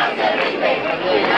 ¡Vamos!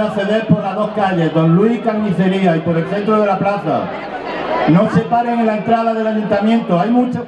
Acceder por las dos calles, Don Luis Carnicería y por el centro de la plaza. No se paren en la entrada del ayuntamiento, hay muchos...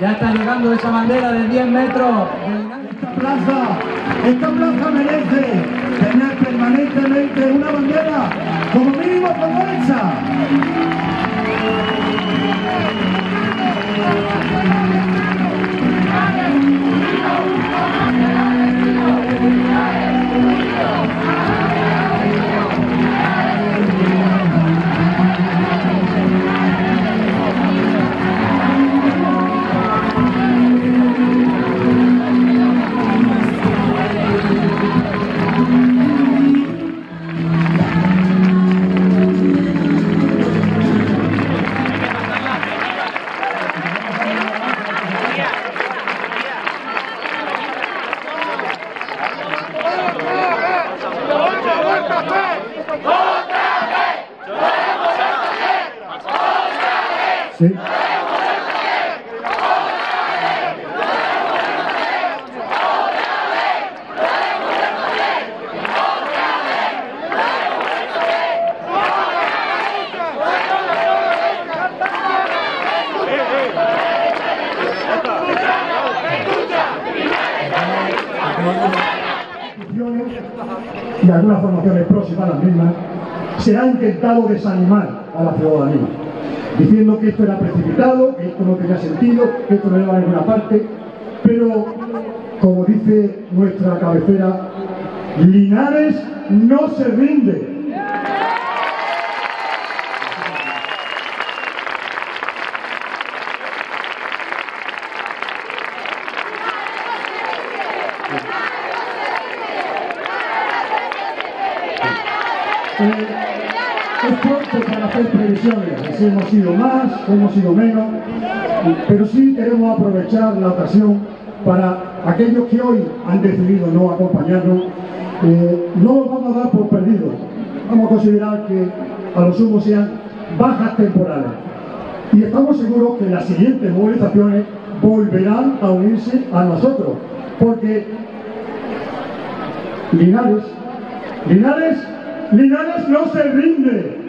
Ya está llegando esa bandera de 10 metros. Esta plaza, esta plaza merece tener permanentemente una bandera, como mínimo como esa. Sí. y algunas formaciones próximas a las mismas, se ha intentado desanimar a la ciudadanía, diciendo que esto era precipitado, que esto no tenía sentido, que esto no iba a ninguna parte, pero como dice nuestra cabecera, Linares no se rinde. Eh, es pronto para hacer previsiones, si hemos sido más, hemos sido menos, pero sí queremos aprovechar la ocasión para aquellos que hoy han decidido no acompañarnos, eh, no los vamos a dar por perdidos, vamos a considerar que a lo sumo sean bajas temporales. Y estamos seguros que las siguientes movilizaciones volverán a unirse a nosotros, porque Linares, Linares Linares no se rinde.